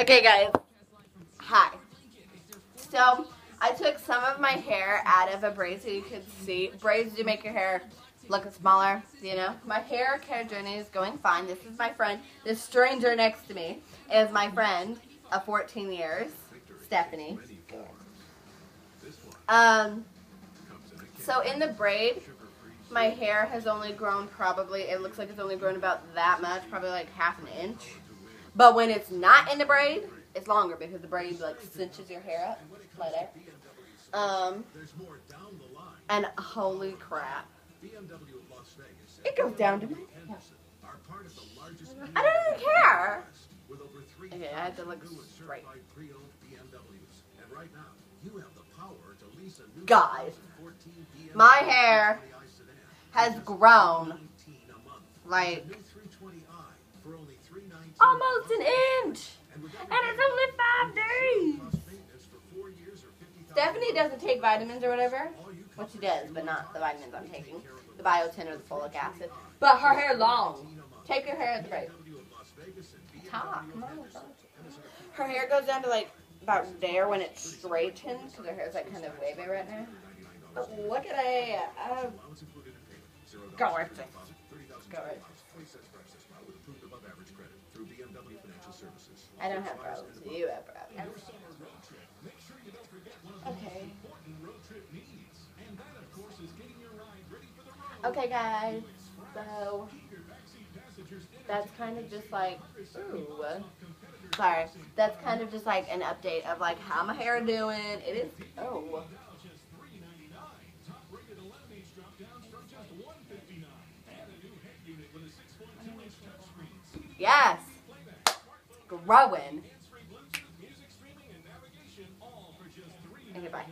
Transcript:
Okay, guys. Hi. So, I took some of my hair out of a braid so you could see. Braids do make your hair look smaller, you know. My hair care journey is going fine. This is my friend. This stranger next to me is my friend of 14 years, Stephanie. Um, so in the braid, my hair has only grown probably, it looks like it's only grown about that much, probably like half an inch. But when it's not in the braid, it's longer because the braid like cinches your hair up that. Um, and holy crap. It goes down to my I don't even care. Okay, I have to look straight. Guys, my hair has grown like almost an inch. And it's only five days. Stephanie doesn't take vitamins or whatever. Well, she does, but not the vitamins I'm taking. The biotin or the folic acid. But her hair long. Take her hair at the break. Talk. Her hair goes down to like about there when it straightens because her hair's like kind of wavy right now. But look at a. Uh, go. I don't have problems. You have problems. Okay. Okay, guys. So that's kind of just like, ooh, sorry. That's kind of just like an update of like how my hair doing. It is. Oh. Yes. Growing. Okay, bye.